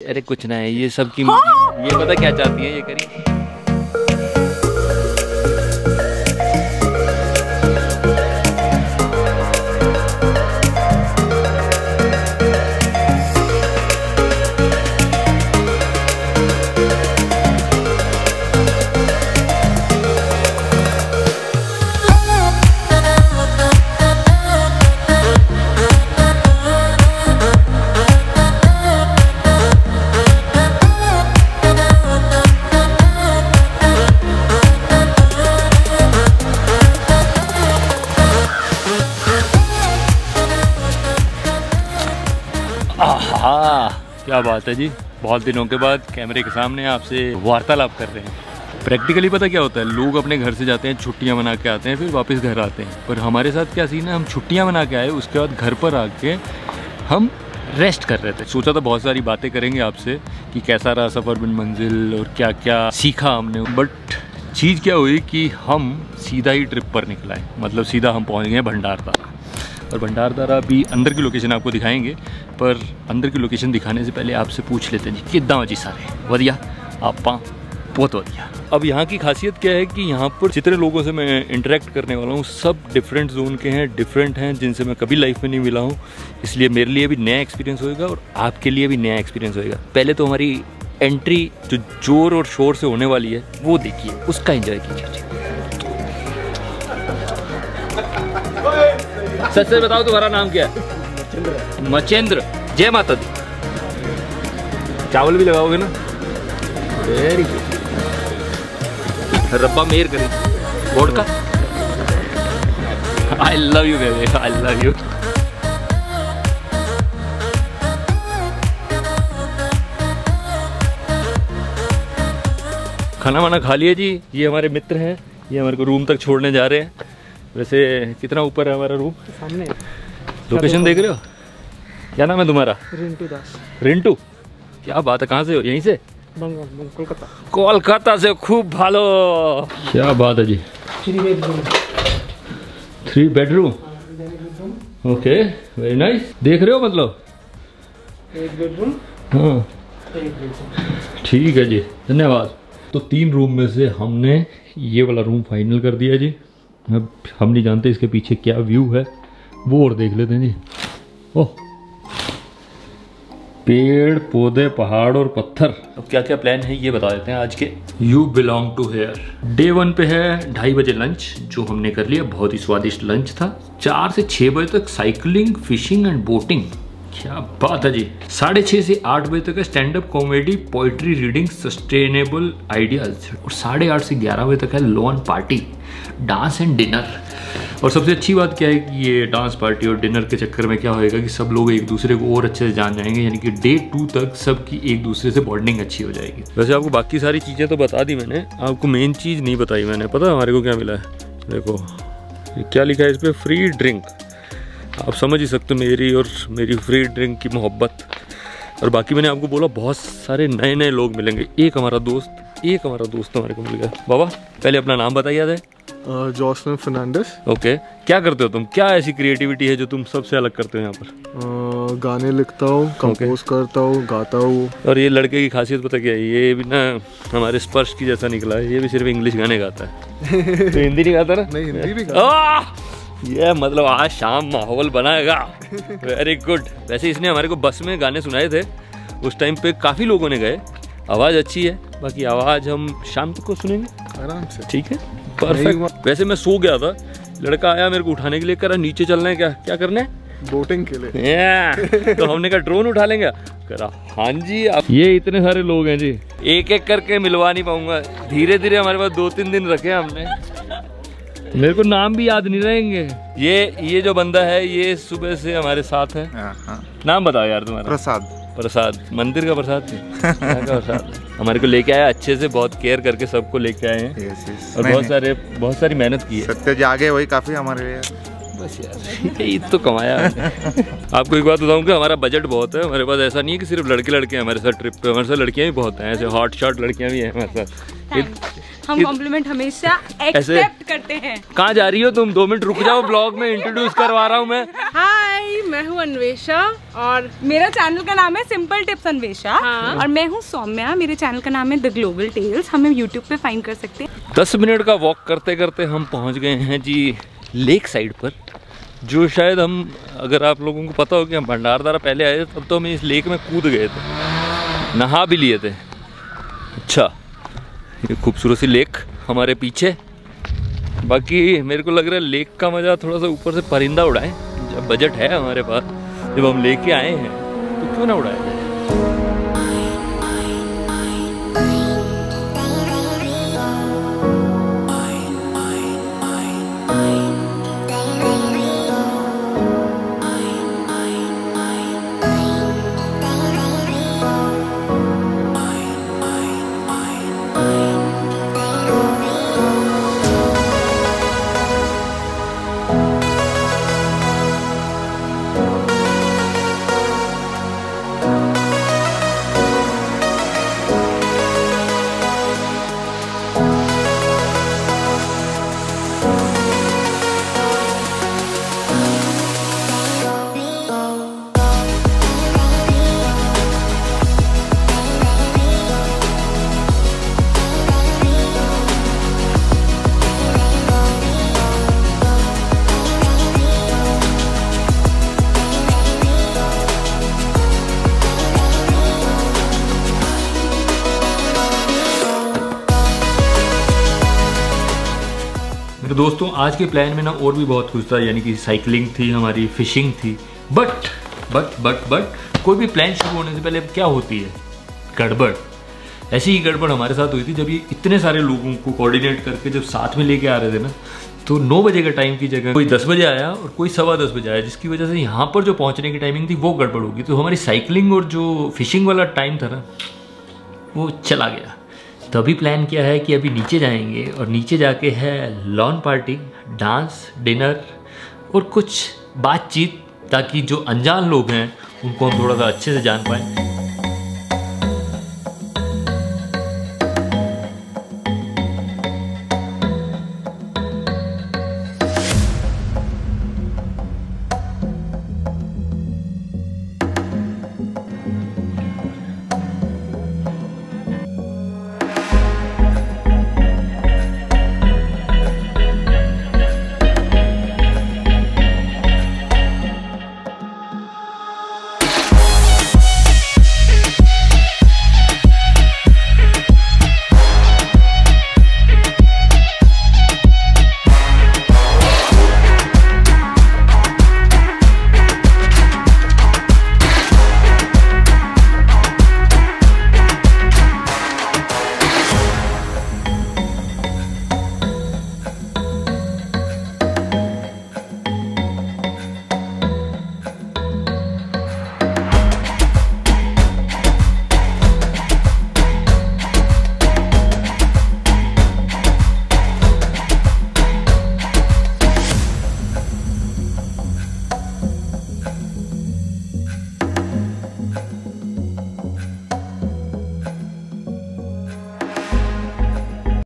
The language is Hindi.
अरे कुछ ना है ये सब की ये पता क्या चाहती है ये करी क्या बात है जी। बहुत दिनों के बाद कैमरे के सामने आपसे वार्तालाप कर रहे हैं। प्रैक्टिकली पता क्या होता है, लोग अपने घर से जाते हैं, छुट्टियाँ मना के आते हैं, फिर वापस घर आते हैं। पर हमारे साथ क्या सीन है, हम छुट्टियाँ मना के आए, उसके बाद घर पर आके हम रेस्ट कर रहे थे। सोचा था बहुत सारी बातें करेंगे आपसे, कि कैसा रहा सफ़र बिन मंजिल और क्या क्या सीखा हमने। बट चीज़ क्या हुई कि हम सीधा ही ट्रिप पर निकलाए मतलब सीधा हम पहुँच गए भंडारदारा और भंडारदारा भी अंदर की लोकेशन आपको दिखाएँगे, पर अंदर की लोकेशन दिखाने से पहले आपसे पूछ लेते हैं जी, कितना जी सारे वधिया आप, बहुत वधिया अब यहाँ की खासियत क्या है कि यहाँ पर जितने लोगों से मैं इंटरेक्ट करने वाला हूँ, सब डिफरेंट जोन के हैं डिफरेंट हैं, जिनसे मैं कभी लाइफ में नहीं मिला हूँ। इसलिए मेरे लिए भी नया एक्सपीरियंस होएगा और आपके लिए भी नया एक्सपीरियंस होएगा। पहले तो हमारी एंट्री जो ज़ोर और शोर से होने वाली है, वो देखिए, उसका एंजॉय कीजिए। सच से बताओ तुम्हारा नाम क्या है? मचेंद्र। जय माता दी। चावल भी लगाओगे ना? वेरी गुड रब्बा मेहर करे। वोट का। I love you baby I love you खाना वाना खा लिया जी? ये हमारे मित्र हैं। ये हमारे को रूम तक छोड़ने जा रहे हैं। वैसे कितना ऊपर है हमारा रूम? सामने लोकेशन देख रहे हो? क्या नाम है तुम्हारा? रिंटू दास। रिंटू? क्या बात है कहाँ से हो? यहीं से? कोलकाता। कोलकाता से खूब भालो। क्या बात है जी। Three bedroom three bedroom okay very nice देख रहे हो मतलब? एक बेडरूम हाँ। ठीक है जी धन्यवाद। तो तीन रूम में से हमने ये वाला रूम फाइनल कर दिया जी। अब हम नहीं जानते इसके पीछे क्या व्यू है। वो और देख लेते हैं जी। ओह। पेड़ पौधे पहाड़ और पत्थर। अब क्या क्या प्लान है ये बता देते हैं आज के। You belong to here day one पे है ढाई बजे लंच जो हमने कर लिया बहुत ही स्वादिष्ट लंच था। चार से छः बजे तक साइकिलिंग फिशिंग एंड बोटिंग क्या बात है जी। साढ़े छः से आठ बजे तक है stand up comedy poetry reading sustainable ideas और साढ़े आठ से ग्यारह बजे तक है lawn party dance and dinner और सबसे अच्छी बात क्या है कि ये डांस पार्टी और डिनर के चक्कर में क्या होएगा कि सब लोग एक दूसरे को और अच्छे से जान जाएँगे, यानी कि डे टू तक सबकी एक दूसरे से बॉन्डिंग अच्छी हो जाएगी। वैसे आपको बाकी सारी चीज़ें तो बता दी मैंने, आपको मेन चीज़ नहीं बताई मैंने। पता हमारे को क्या मिला है? देखो क्या लिखा है इस पर फ्री ड्रिंक आप समझ ही सकते हो मेरी और मेरी फ्री ड्रिंक की मोहब्बत। और बाकी मैंने आपको बोला बहुत सारे नए नए लोग मिलेंगे। एक हमारा दोस्त एक हमारा दोस्त हमारे को मिल गया। बाबा पहले अपना नाम बताइए है। जॉसलिन फर्नांडिस। ओके क्या करते हो तुम? क्या ऐसी क्रिएटिविटी है जो तुम सबसे अलग करते हो यहाँ पर? अ, गाने लिखता हूँ कंपोज okay. करता हूँ गाता हूँ। और ये लड़के की खासियत पता क्या है? ये भी ना हमारे स्पर्श की जैसा निकला है। ये भी सिर्फ़ इंग्लिश गाने गाता है। तो हिंदी नहीं गाता ना? नहीं हिंदी भी गाता ये मतलब आज शाम माहौल बनाएगा। वेरी गुड वैसे इसने हमारे को बस में गाने सुनाए थे। उस टाइम पे काफ़ी लोगों ने गए। आवाज़ अच्छी है। बाकी आवाज़ हम शाम तक को सुनेंगे। आराम से। ठीक है? परफेक्ट वैसे मैं सो गया था। लड़का आया मेरे को उठाने के लिए करा नीचे चलना है क्या? क्या करना है? बोटिंग के लिए। Yeah! तो हमने कहा ड्रोन उठा लेंगे? करा हाँ जी आप ये इतने सारे लोग हैं जी। एक एक करके मिलवा नहीं पाऊँगा। धीरे धीरे हमारे पास दो तीन दिन रखे हमने। मेरे को नाम भी याद नहीं रहेंगे। ये ये जो बंदा है ये सुबह से हमारे साथ है। नाम बताओ यार तुम्हारा। प्रसाद। प्रसाद मंदिर का प्रसाद प्रसाद? हमारे को लेके आया अच्छे से बहुत केयर करके सबको लेके आए हैं। और बहुत सारे बहुत सारी मेहनत की है। सत्य जागे वही काफ़ी हमारे लिए। बस यार ईद तो कमाया आपको एक बात बताऊँ कि हमारा बजट बहुत है। हमारे पास ऐसा नहीं है कि सिर्फ़ लड़के लड़के हैं हमारे साथ ट्रिप पे। हमारे साथ लड़कियाँ भी बहुत हैं। ऐसे हॉट शॉट लड़कियाँ भी हैं हमारे साथ। हम कॉम्प्लीमेंट हमेशा एक्सेप्ट करते हैं। कहाँ जा रही हो तुम? दो मिनट रुक जाओ ब्लॉग में इंट्रोड्यूस करवा रहा हूँ मैं। हाय मैं हूँ अन्वेषा और मेरा चैनल का नाम है सिंपल टिप्स अन्वेषा। हाँ। और मैं हूँ सौम्या। मेरे चैनल का नाम है द ग्लोबल टेल्स हमें यूट्यूब पे फाइंड कर सकते हैं। दस मिनट का वॉक करते करते हम पहुँच गए हैं जी। लेक साइड पर, जो शायद हम, अगर आप लोगों को पता हो कि हम भंडारदारा पहले आए थे, तब तो हम इस लेक में कूद गए थे, नहा भी लिए थे। अच्छा ये खूबसूरत सी लेक हमारे पीछे। बाकी मेरे को लग रहा है लेक का मज़ा थोड़ा सा ऊपर से परिंदा उड़ाए, जब बजट है हमारे पास, जब हम लेके आए हैं तो क्यों ना उड़ाए? दोस्तों, आज के प्लान में ना और भी बहुत कुछ था, यानी कि साइकिलिंग थी, हमारी फिशिंग थी। बट बट बट बट कोई भी प्लान शुरू होने से पहले क्या होती है? गड़बड़। ऐसी ही गड़बड़ हमारे साथ हुई थी जब ये इतने सारे लोगों को कोऑर्डिनेट करके जब साथ में लेके आ रहे थे ना तो नौ बजे का टाइम की जगह कोई दस बजे आया और कोई सवा दस बजे आया, जिसकी वजह से यहाँ पर जो पहुँचने की टाइमिंग थी, वो गड़बड़ होगी तो हमारी साइकिलिंग और जो फिशिंग वाला टाइम था ना, वो चला गया। तो अभी प्लान किया है कि अभी नीचे जाएँगे और नीचे जाके है लॉन पार्टी डांस डिनर और कुछ बातचीत ताकि जो अनजान लोग हैं, उनको हम थोड़ा सा अच्छे से जान पाएँ।